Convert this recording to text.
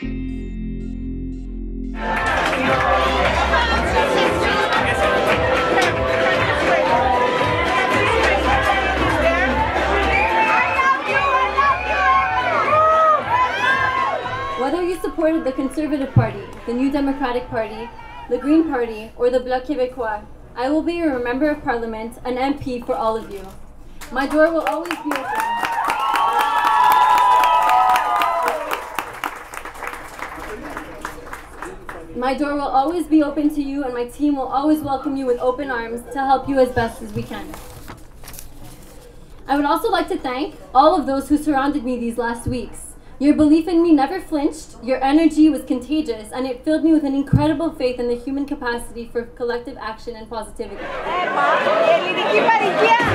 Whether you supported the Conservative Party, the New Democratic Party, the Green Party, or the Bloc Québécois, I will be a member of parliament, an MP for all of you. My door will always be open. My door will always be open to you, and my team will always welcome you with open arms to help you as best as we can. I would also like to thank all of those who surrounded me these last weeks. Your belief in me never flinched, your energy was contagious, and it filled me with an incredible faith in the human capacity for collective action and positivity. Sénateur.